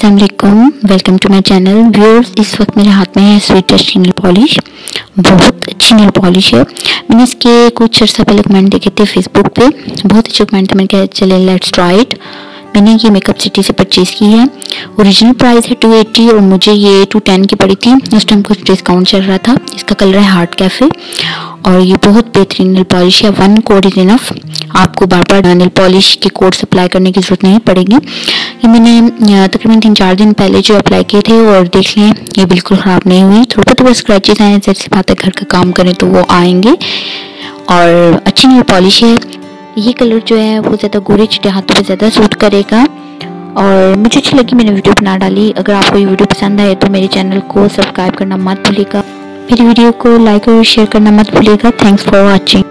अस्सलाम वालेकुम। To my channel viewers इस वक्त मेरे हाथ में है स्वीट टेस्ट नेल पॉलिश बहुत अच्छी नील पॉलिश है। मैंने इसके कुछ अर्सा पहले कमेंट देखे थे फेसबुक पे। बहुत अच्छे कमेंट थे। मैंने कहा, चले लेट्स ट्राई मैंने ये मेकअप सिटी से परचेज़ की है। ओरिजिनल प्राइस है 280 और मुझे ये 210 की पड़ी थी। उस टाइम कुछ डिस्काउंट चल रहा था। इसका कलर है हार्ट कैफ़े और ये बहुत बेहतरीन नेल पॉलिश है। वन कोड इज़ इनफ आपको बार बार नेल पॉलिश के कोड अप्लाई करने की ज़रूरत नहीं पड़ेगी। ये मैंने तकरीबन तीन चार दिन पहले जो अप्लाई किए थे और देख लें ये बिल्कुल ख़राब नहीं हुई। थोड़ा थोड़ा स्क्रैचेस आए हैं जैसे बात है घर का काम करें तो वो आएँगे। और अच्छी नेल पॉलिश है। ये कलर जो है, वो ज़्यादा गोरे चिटे हाथों पर ज़्यादा सूट करेगा। और मुझे अच्छी लगी, मैंने वीडियो बना डाली। अगर आपको ये वीडियो पसंद आए तो मेरे चैनल को सब्सक्राइब करना मत भूलिएगा। मेरी वीडियो को लाइक और शेयर करना मत भूलिएगा। Thanks for watching